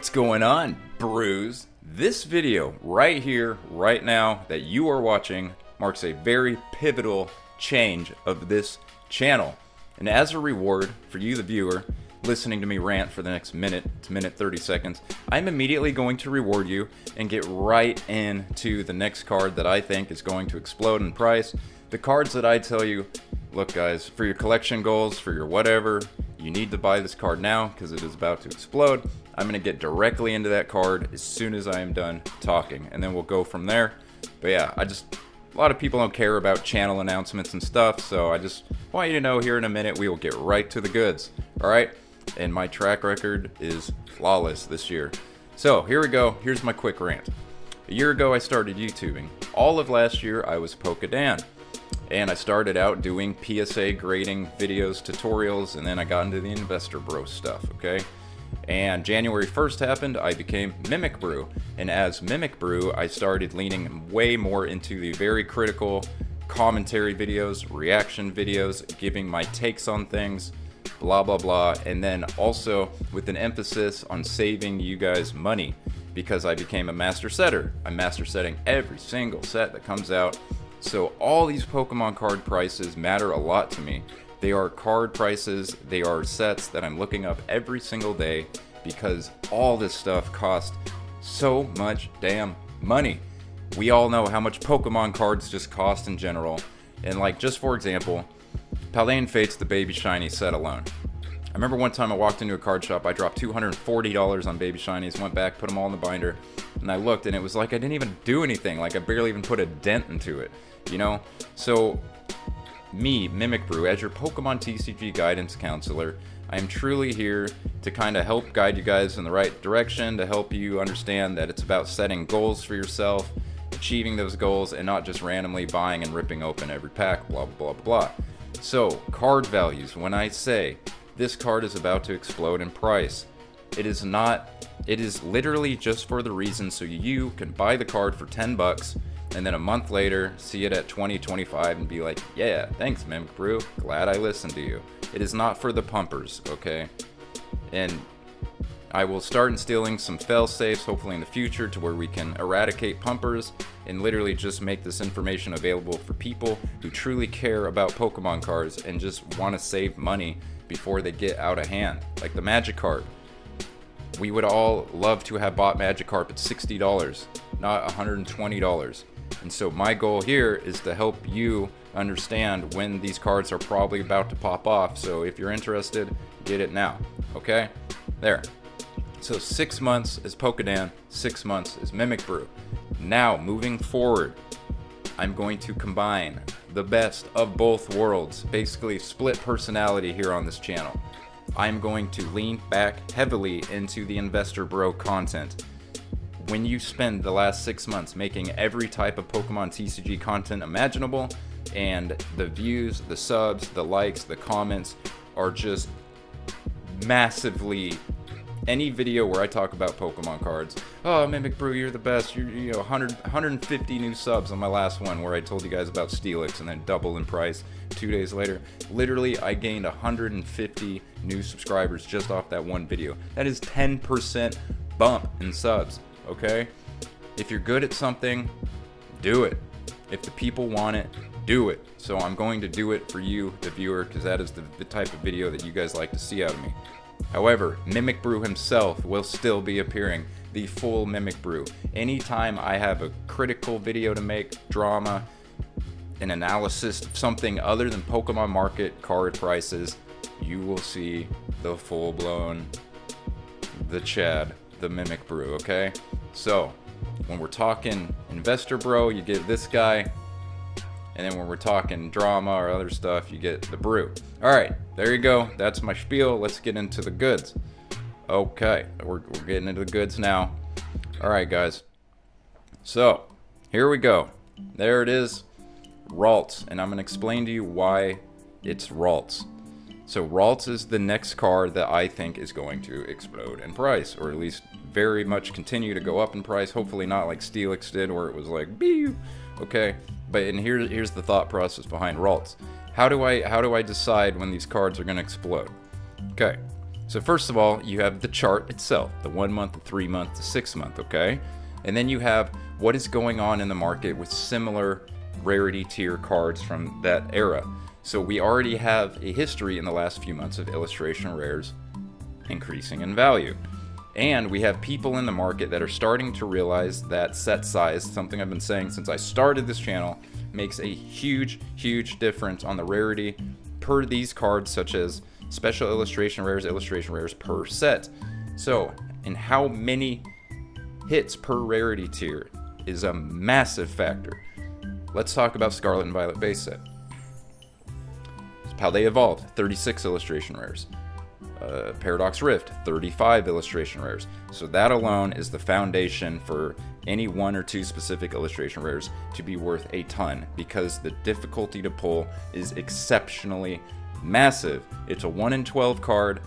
What's going on, Brews? This video right here, right now, that you are watching marks a very pivotal change of this channel. And as a reward for you, the viewer, listening to me rant for the next minute to minute 30 seconds, I'm immediately going to reward you and get right into the next card that I think is going to explode in price. The cards that I tell you, look guys, for your collection goals, for your whatever, you need to buy this card now because it is about to explode. I'm going to get directly into that card as soon as I am done talking, and then we'll go from there. But yeah, I just, a lot of people don't care about channel announcements and stuff, so I just want you to know here in a minute we will get right to the goods. Alright? And my track record is flawless this year. So here we go. Here's my quick rant. A year ago I started YouTubing. All of last year I was Pokedan and I started out doing PSA grading videos, tutorials, and then I got into the Investor Bro stuff, okay? And January 1st happened, I became Mimik Brew, and as Mimik Brew, I started leaning way more into the very critical commentary videos, reaction videos, giving my takes on things, blah blah blah, and then also with an emphasis on saving you guys money because I became a master setter. I'm master setting every single set that comes out so all these Pokemon card prices matter a lot to me. They are card prices, they are sets that I'm looking up every single day because all this stuff costs so much damn money. We all know how much Pokemon cards just cost in general. And like just for example, Paldean Fates the Baby Shiny set alone. I remember one time I walked into a card shop, I dropped $240 on Baby Shinies, went back, put them all in the binder, and I looked and it was like I didn't even do anything, like I barely even put a dent into it you know? So, me, Mimik Brew, as your Pokemon TCG guidance counselor, I am truly here to kind of help guide you guys in the right direction, to help you understand that it's about setting goals for yourself, achieving those goals, and not just randomly buying and ripping open every pack, blah, blah, blah, blah. So, card values. When I say this card is about to explode in price, it is not, it is literally just for the reason so you can buy the card for 10 bucks and then a month later see it at 20 25 and be like yeah thanks mimik brew glad i listened to you. It is not for the pumpers okay? And i will start instilling some fail safes hopefully in the future to where we can eradicate pumpers and literally just make this information available for people who truly care about pokemon cards and just want to save money before they get out of hand like the magikarp. We would all love to have bought magikarp at $60 not $120 and so my goal here is to help you understand when these cards are probably about to pop off. So if you're interested, get it now. Okay? There. So six months is Pokedan, six months is Mimik Brew. Now, moving forward, I'm going to combine the best of both worlds, basically split personality here on this channel. I'm going to lean back heavily into the Investor Bro content when you spend the last six months making every type of Pokemon TCG content imaginable, and the views, the subs, the likes, the comments are just massively any video where I talk about Pokemon cards. Oh, Mimik Brew, you're the best. You're, you know, 100, 150 new subs on my last one where I told you guys about Steelix and then double in price two days later. Literally, I gained 150 new subscribers just off that one video. That is 10% bump in subs okay? If you're good at something, do it. If the people want it, do it. So I'm going to do it for you, the viewer, because that is the, the type of video that you guys like to see out of me. However, Mimik Brew himself will still be appearing, the full Mimik Brew. Anytime I have a critical video to make, drama, an analysis of something other than Pokemon market card prices, you will see the full blown, the Chad, the Mimik Brew, okay? So, when we're talking investor bro, you get this guy. And then when we're talking drama or other stuff, you get the brew. All right, there you go. That's my spiel. Let's get into the goods. Okay, we're, we're getting into the goods now. All right, guys. So, here we go. There it is, Ralts. And I'm going to explain to you why it's Ralts. So Ralts is the next card that I think is going to explode in price, or at least very much continue to go up in price. Hopefully not like Steelix did, where it was like, Bee! okay. But and here, here's the thought process behind Ralts. How do I how do I decide when these cards are going to explode? Okay, So first of all, you have the chart itself, the one month, the three month, the six month, okay? And then you have what is going on in the market with similar rarity tier cards from that era. So we already have a history in the last few months of illustration rares increasing in value. And we have people in the market that are starting to realize that set size, something I've been saying since I started this channel, makes a huge, huge difference on the rarity per these cards, such as special illustration rares, illustration rares per set. So, and how many hits per rarity tier is a massive factor. Let's talk about Scarlet and Violet base set. Paldea Evolved 36 illustration rares. Uh, Paradox Rift, 35 illustration rares. So that alone is the foundation for any one or two specific illustration rares to be worth a ton because the difficulty to pull is exceptionally massive. It's a 1 in 12 card.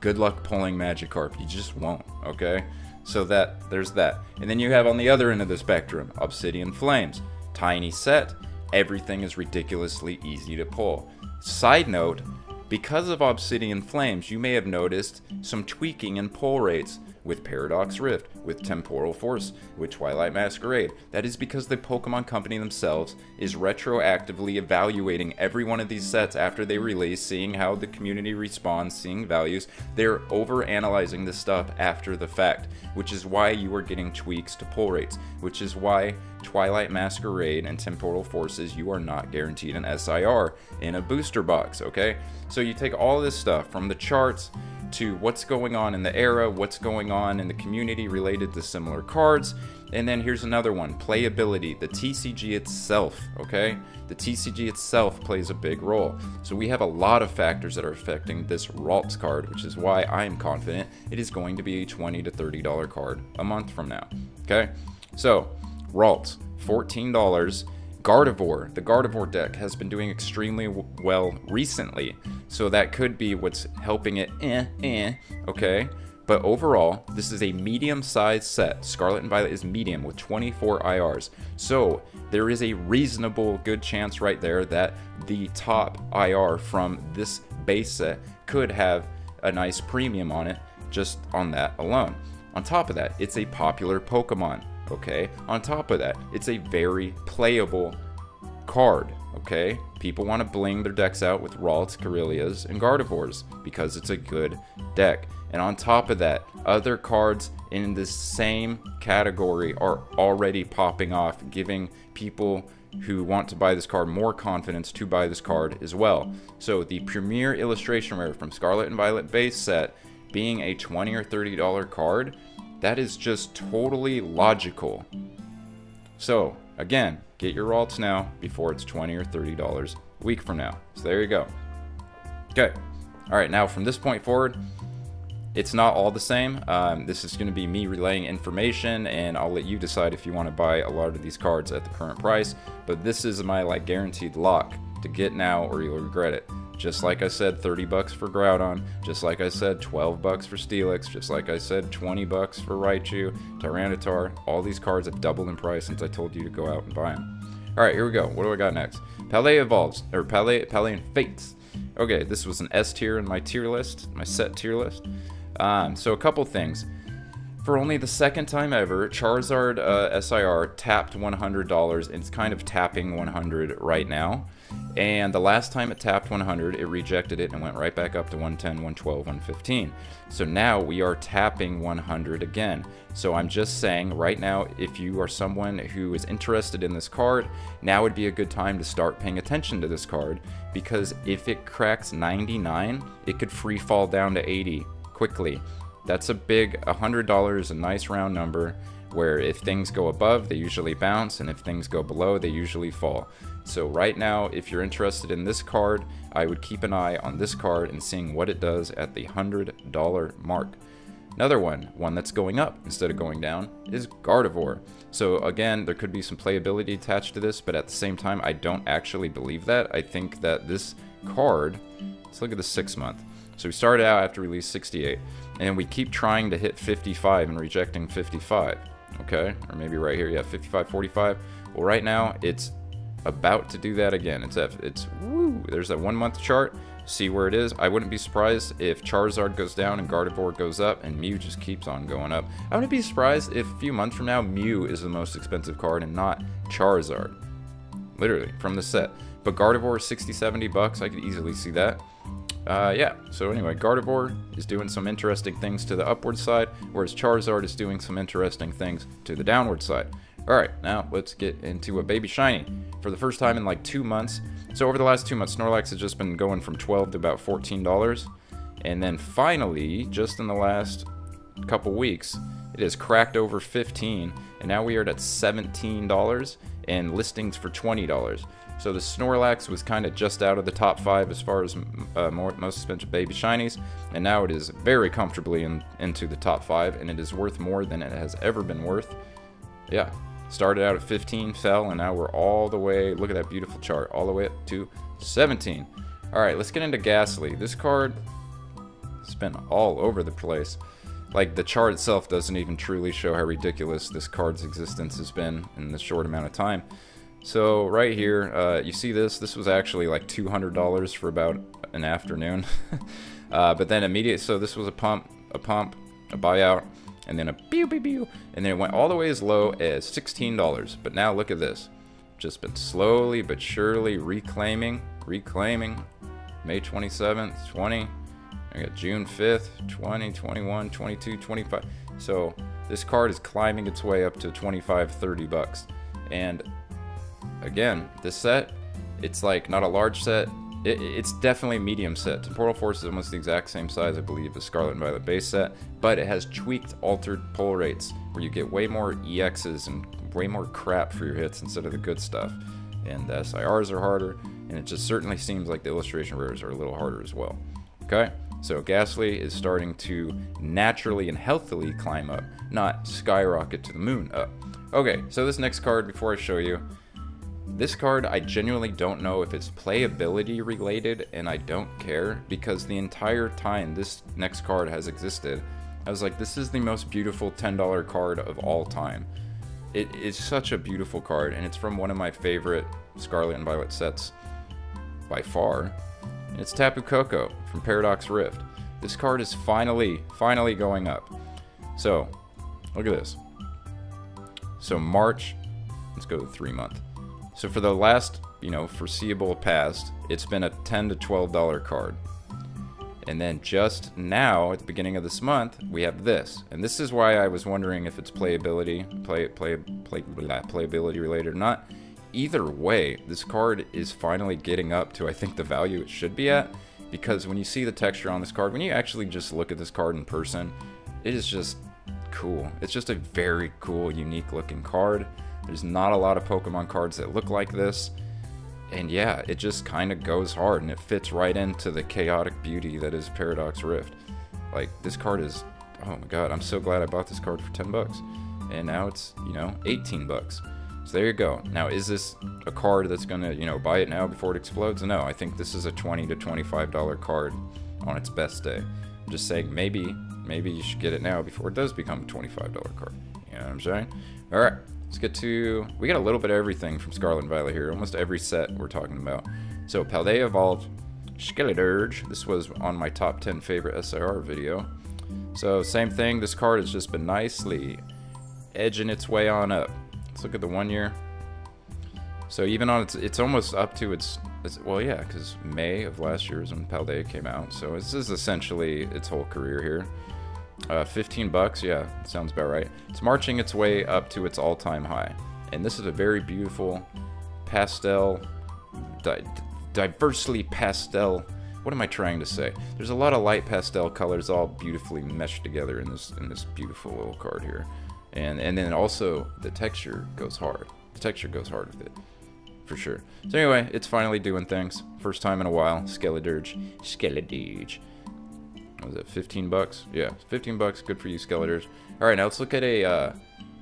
Good luck pulling Magikarp. You just won't, okay? So that there's that. And then you have on the other end of the spectrum, Obsidian Flames. Tiny set. Everything is ridiculously easy to pull. Side note, because of Obsidian Flames, you may have noticed some tweaking in pull rates with Paradox Rift, with Temporal Force, with Twilight Masquerade. That is because the Pokemon Company themselves is retroactively evaluating every one of these sets after they release, seeing how the community responds, seeing values. They're over analyzing this stuff after the fact, which is why you are getting tweaks to pull rates, which is why Twilight Masquerade and Temporal Forces, you are not guaranteed an SIR in a booster box, okay? So you take all this stuff from the charts to what's going on in the era, what's going on in the community related to similar cards. And then here's another one playability, the TCG itself, okay? The TCG itself plays a big role. So we have a lot of factors that are affecting this Ralts card, which is why I am confident it is going to be a 20 to $30 card a month from now, okay? So, Ralts, $14 Gardevoir. The Gardevoir deck has been doing extremely well recently, so that could be what's helping it. Eh, eh, okay. But overall, this is a medium-sized set. Scarlet and Violet is medium with 24 IRs. So there is a reasonable good chance right there that the top IR from this base set could have a nice premium on it just on that alone. On top of that, it's a popular Pokemon okay? On top of that, it's a very playable card, okay? People want to bling their decks out with Ralts, Kirlias, and Gardevoirs because it's a good deck. And on top of that, other cards in the same category are already popping off, giving people who want to buy this card more confidence to buy this card as well. So the Premier Illustration Rare from Scarlet and Violet base set being a 20 or $30 card that is just totally logical. So, again, get your Ralts now before it's 20 or $30 a week from now. So there you go. Okay. All right, now from this point forward, it's not all the same. Um, this is going to be me relaying information, and I'll let you decide if you want to buy a lot of these cards at the current price. But this is my like guaranteed lock to get now, or you'll regret it. Just like I said, 30 bucks for Groudon. Just like I said, 12 bucks for Steelix. Just like I said, 20 bucks for Raichu, Tyranitar. All these cards have doubled in price since I told you to go out and buy them. All right, here we go. What do I got next? Pallay Evolves, or Pallay, Paldean Fates. Okay, this was an S tier in my tier list, my set tier list. Um, so a couple things. For only the second time ever, Charizard uh, SIR tapped $100 and it's kind of tapping 100 right now. And the last time it tapped 100, it rejected it and went right back up to 110, 112, 115. So now we are tapping 100 again. So I'm just saying right now, if you are someone who is interested in this card, now would be a good time to start paying attention to this card because if it cracks 99, it could free fall down to 80 quickly. That's a big $100, is a nice round number where if things go above, they usually bounce, and if things go below, they usually fall. So right now, if you're interested in this card, I would keep an eye on this card and seeing what it does at the $100 mark. Another one, one that's going up instead of going down, is Gardevoir. So again, there could be some playability attached to this, but at the same time, I don't actually believe that. I think that this card, let's look at the six month. So we started out after release 68, and we keep trying to hit 55 and rejecting 55, okay? Or maybe right here, yeah, 55, 45. Well, right now, it's about to do that again. It's it's woo, there's that one month chart. see where it is. I wouldn't be surprised if Charizard goes down and Gardevoir goes up and Mew just keeps on going up. I wouldn't be surprised if a few months from now Mew is the most expensive card and not Charizard. Literally, from the set. But Gardevoir is 60, 70 bucks. I could easily see that. Uh, yeah, so anyway, Gardevoir is doing some interesting things to the upward side, whereas Charizard is doing some interesting things to the downward side. Alright, now let's get into a Baby Shiny. For the first time in like two months, so over the last two months, Snorlax has just been going from 12 to about $14. And then finally, just in the last couple weeks, it has cracked over 15 and now we are at $17 and listings for $20. So the Snorlax was kind of just out of the top five as far as uh, more, most expensive baby shinies, and now it is very comfortably in, into the top five, and it is worth more than it has ever been worth. Yeah, started out at 15, fell, and now we're all the way, look at that beautiful chart, all the way up to 17. All right, let's get into Gastly. This card has been all over the place. Like, the chart itself doesn't even truly show how ridiculous this card's existence has been in this short amount of time. So right here, uh, you see this? This was actually like $200 for about an afternoon. uh, but then immediate, so this was a pump, a pump, a buyout, and then a pew pew pew, and then it went all the way as low as $16. But now look at this. Just been slowly but surely reclaiming, reclaiming. May 27th, 20. I got June 5th, 20, 21, 22, 25. So this card is climbing its way up to 25, 30 bucks. And again, this set, it's like not a large set. It, it's definitely medium set. Temporal Force is almost the exact same size, I believe, as Scarlet and Violet base set, but it has tweaked, altered pull rates, where you get way more EXs and way more crap for your hits instead of the good stuff. And the SIRs are harder, and it just certainly seems like the illustration rares are a little harder as well. Okay? So Gastly is starting to naturally and healthily climb up, not skyrocket to the moon up. Okay, so this next card, before I show you, this card, I genuinely don't know if it's playability related, and I don't care, because the entire time this next card has existed, I was like, this is the most beautiful $10 card of all time. It is such a beautiful card, and it's from one of my favorite Scarlet and Violet sets by far. It's Tapu Koko from Paradox Rift. This card is finally, finally going up. So, look at this. So March, let's go to three month. So for the last, you know, foreseeable past, it's been a 10 to 12 dollar card. And then just now, at the beginning of this month, we have this. And this is why I was wondering if it's playability, play, play, play, blah, playability related or not. Either way, this card is finally getting up to, I think, the value it should be at. Because when you see the texture on this card, when you actually just look at this card in person, it is just cool. It's just a very cool, unique looking card. There's not a lot of Pokemon cards that look like this. And yeah, it just kind of goes hard and it fits right into the chaotic beauty that is Paradox Rift. Like, this card is, oh my god, I'm so glad I bought this card for 10 bucks. And now it's, you know, 18 bucks. So there you go. Now, is this a card that's going to, you know, buy it now before it explodes? No, I think this is a 20 to $25 card on its best day. I'm just saying, maybe, maybe you should get it now before it does become a $25 card. You know what I'm saying? All right. Let's get to... We got a little bit of everything from Scarlet and Violet here. Almost every set we're talking about. So, Paldea evolved Skeledirge. This was on my top 10 favorite SIR video. So, same thing. This card has just been nicely edging its way on up. Let's look at the one year. So, even on its... It's almost up to its... its well, yeah, because May of last year is when Paldea came out. So, this is essentially its whole career here. Uh, 15 bucks, yeah, sounds about right. It's marching its way up to its all-time high. And this is a very beautiful pastel, di diversely pastel, what am I trying to say? There's a lot of light pastel colors all beautifully meshed together in this in this beautiful little card here. And and then also the texture goes hard. The texture goes hard with it. For sure. So anyway, it's finally doing things. First time in a while. Skeledirge. Skeledirge was it 15 bucks? Yeah, 15 bucks. Good for you, Skeletors. All right, now let's look at a uh,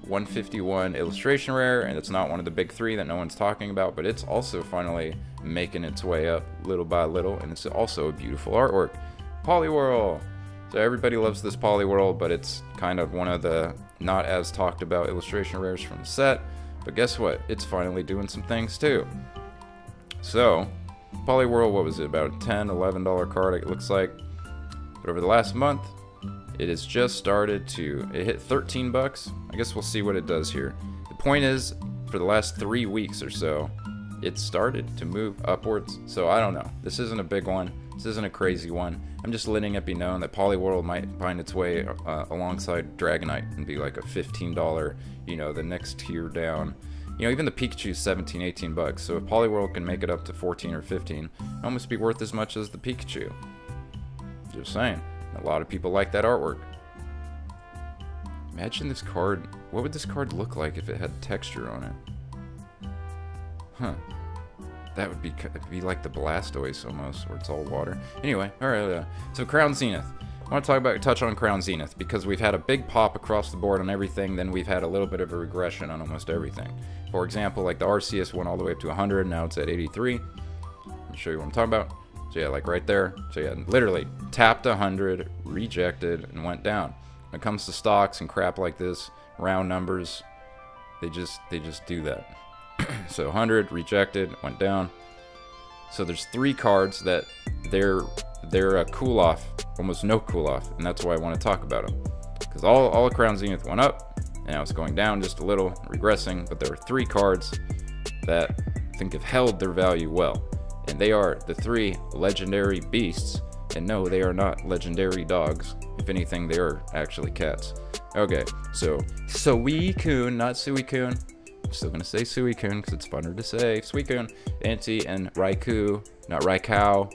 151 illustration rare, and it's not one of the big three that no one's talking about, but it's also finally making its way up little by little, and it's also a beautiful artwork. Poliwhirl. So everybody loves this Poliwhirl, but it's kind of one of the not as talked about illustration rares from the set. But guess what? It's finally doing some things too. So, Poliwhirl, what was it, about a 10 $11 card, it looks like. But over the last month, it has just started to, it hit 13 bucks. I guess we'll see what it does here. The point is, for the last three weeks or so, it started to move upwards. So I don't know. This isn't a big one. This isn't a crazy one. I'm just letting it be known that Poliwhirl might find its way uh, alongside Dragonite and be like a $15, you know, the next tier down. You know, even the Pikachu is 17, 18 bucks. So if Poliwhirl can make it up to 14 or 15, it almost be worth as much as the Pikachu. Just saying. A lot of people like that artwork. Imagine this card. What would this card look like if it had texture on it? Huh. That would be be like the Blastoise almost, where it's all water. Anyway, all right. Uh, so Crown Zenith. I want to talk about touch on Crown Zenith because we've had a big pop across the board on everything. Then we've had a little bit of a regression on almost everything. For example, like the Arceus went all the way up to 100. Now it's at 83. Let me show you what I'm talking about. So yeah, like right there. So yeah, literally tapped 100, rejected, and went down. When it comes to stocks and crap like this, round numbers, they just they just do that. so 100 rejected, went down. So there's three cards that they're they're a cool off, almost no cool off, and that's why I want to talk about them. Because all all Crown Zenith went up, and now it's going down just a little, regressing. But there are three cards that I think have held their value well, and they are the three legendary beasts. And no, they are not legendary dogs. If anything, they are actually cats. Okay, so Suicune, not Suicune. I'm still gonna say Suicune because it's funner to say. Suicune, Entei, and Raikou. Not Raikou.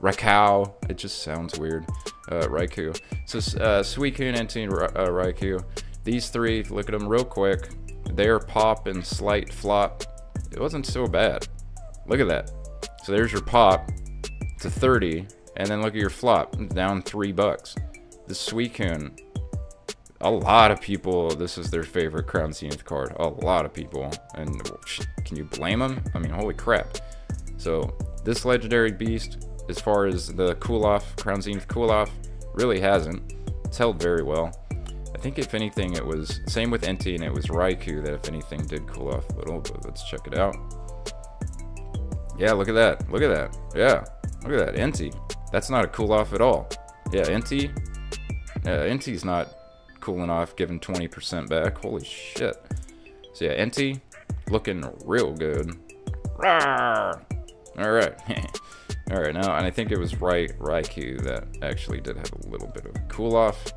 Raikou. It just sounds weird. Uh, Raikou. So uh, Suicune, Entei, and uh, Raikou. These three, look at them real quick. Their pop and slight flop. It wasn't so bad. Look at that. So there's your pop to 30, and then look at your flop, down three bucks. The Suicune a lot of people, this is their favorite Crown Zenith card. A lot of people. And can you blame them? I mean, holy crap. So, this Legendary Beast, as far as the cool off, Crown Zenith cool off, really hasn't. It's held very well. I think if anything, it was, same with Entei, and it was Raikou that if anything did cool off a little, but oh, let's check it out. Yeah, look at that. Look at that. Yeah, look at that. Entei. That's not a cool off at all. Yeah, Entei. Yeah, Entei's not cooling off, giving 20% back. Holy shit. So yeah, Entei looking real good. Alright. Alright, now, and I think it was right Raikou that actually did have a little bit of cool off.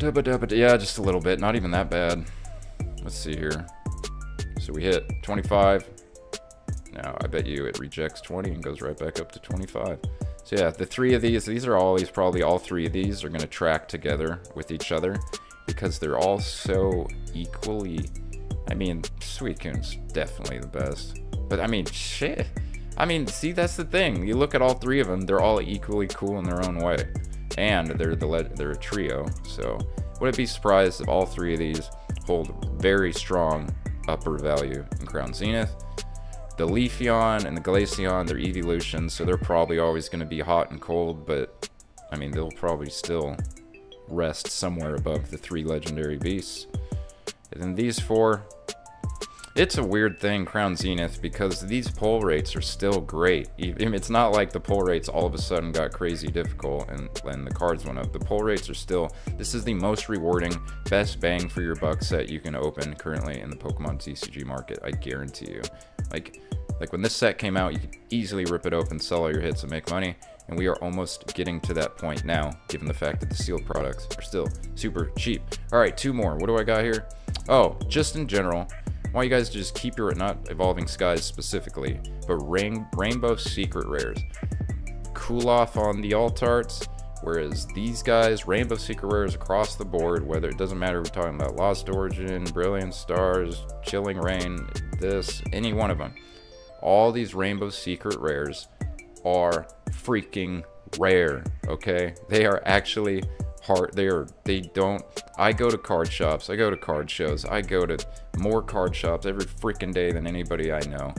Yeah, just a little bit. Not even that bad. Let's see here. So we hit 25. Now, I bet you it rejects 20 and goes right back up to 25. So yeah, the three of these, these are always probably all three of these are going to track together with each other because they're all so equally. I mean, Suicune's definitely the best. But I mean, shit. I mean, see, that's the thing. You look at all three of them, they're all equally cool in their own way. And they're the they're a trio. So, would it be surprised if all three of these hold very strong upper value in Crown Zenith? The Leafeon and the Glaceon, they're evolutions, so they're probably always going to be hot and cold, but, I mean, they'll probably still rest somewhere above the three legendary beasts. And then these four, it's a weird thing, Crown Zenith, because these pull rates are still great. It's not like the pull rates all of a sudden got crazy difficult and, and the cards went up. The pull rates are still, this is the most rewarding, best bang for your buck set you can open currently in the Pokemon TCG market, I guarantee you. Like, like when this set came out, you could easily rip it open, sell all your hits, and make money. And we are almost getting to that point now, given the fact that the sealed products are still super cheap. All right, two more. What do I got here? Oh, just in general, I want you guys to just keep your, not Evolving Skies specifically, but rain, Rainbow Secret Rares. Cool off on the alt arts, whereas these guys, Rainbow Secret Rares across the board, whether it doesn't matter we're talking about Lost Origin, Brilliant Stars, Chilling Reign, this, any one of them all these rainbow secret rares are freaking rare okay? They are actually hard they are they don't i go to card shops i go to card shows i go to more card shops every freaking day than anybody i know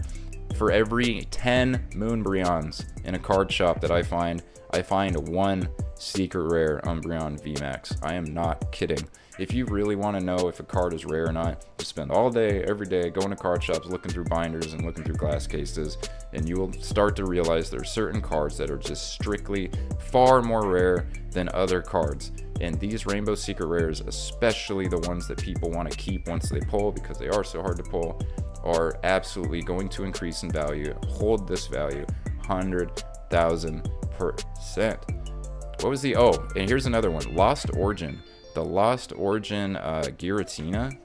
for every 10 moonbreons in a card shop that i find i find one secret rare umbreon vmax i am not kidding if you really want to know if a card is rare or not, you spend all day, every day, going to card shops, looking through binders and looking through glass cases, and you will start to realize there are certain cards that are just strictly far more rare than other cards. And these Rainbow Secret Rares, especially the ones that people want to keep once they pull because they are so hard to pull, are absolutely going to increase in value, hold this value 100,000%. What was the, oh, and here's another one, Lost Origin. The Lost Origin uh, Giratina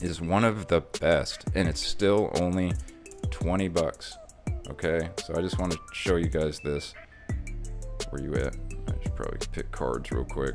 is one of the best, and it's still only 20 bucks. Okay, so I just want to show you guys this. Where you at? I should probably pick cards real quick.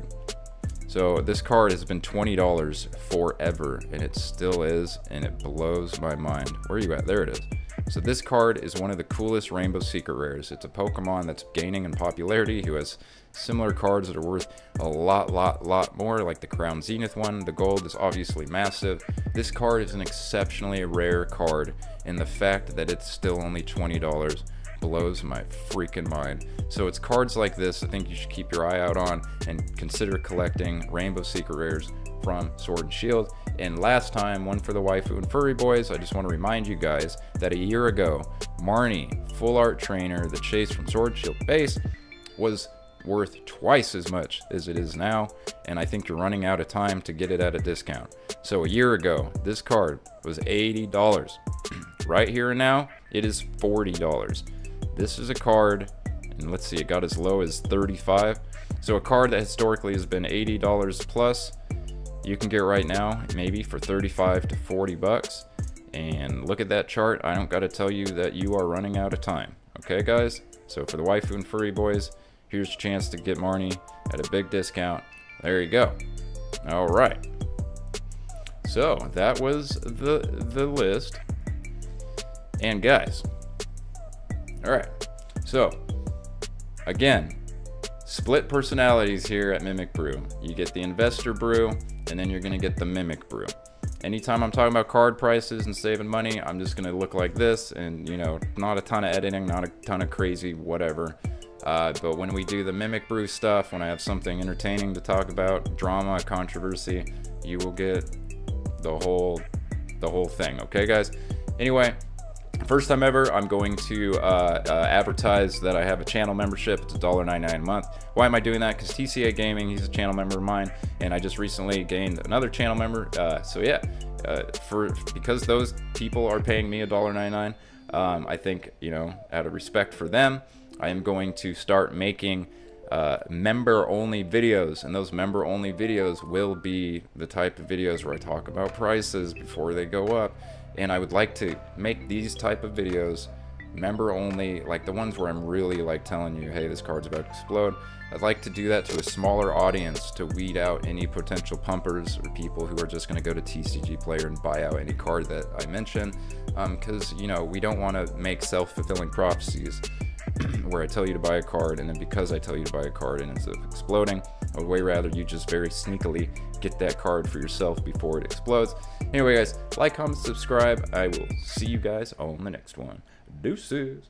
So this card has been $20 forever, and it still is, and it blows my mind. Where are you at? There it is. So this card is one of the coolest Rainbow Secret Rares. It's a Pokemon that's gaining in popularity who has similar cards that are worth a lot, lot, lot more, like the Crown Zenith one. The gold is obviously massive. This card is an exceptionally rare card, and the fact that it's still only $20 blows my freaking mind. So it's cards like this I think you should keep your eye out on and consider collecting Rainbow Secret Rares from Sword and Shield. And last time, one for the waifu and furry boys, I just want to remind you guys that a year ago, Marnie, full art trainer, the chase from Sword and Shield base, was worth twice as much as it is now, and I think you're running out of time to get it at a discount. So a year ago, this card was $80. right here and now, it is $40. This is a card, and let's see, it got as low as 35 So a card that historically has been $80 plus, you can get right now, maybe for 35 to 40 bucks. And look at that chart. I don't got to tell you that you are running out of time. Okay, guys? So for the waifu and furry boys, here's your chance to get Marnie at a big discount. There you go. All right. So that was the the list. And guys, all right. So again, split personalities here at Mimik Brew. You get the investor brew, and then you're gonna get the Mimik brew. Anytime I'm talking about card prices and saving money, I'm just gonna look like this, and you know, not a ton of editing, not a ton of crazy whatever. Uh, but when we do the Mimik Brew stuff, when I have something entertaining to talk about, drama, controversy, you will get the whole, the whole thing. Okay, guys. Anyway, First time ever, I'm going to uh, uh, advertise that I have a channel membership. It's $1.99 a month. Why am I doing that? Because TCA Gaming, he's a channel member of mine, and I just recently gained another channel member. Uh, so yeah, uh, for because those people are paying me $1.99, um, I think you know, out of respect for them, I am going to start making uh, member only videos and those member only videos will be the type of videos where I talk about prices before they go up and I would like to make these type of videos member only like the ones where I'm really like telling you hey this card's about to explode. I'd like to do that to a smaller audience to weed out any potential pumpers or people who are just going to go to TCG player and buy out any card that I mention. Because um, you know we don't want to make self-fulfilling prophecies where I tell you to buy a card and then because I tell you to buy a card and up exploding I would way rather you just very sneakily get that card for yourself before it explodes. Anyway, guys, like, comment, subscribe. I will see you guys on the next one. Deuces.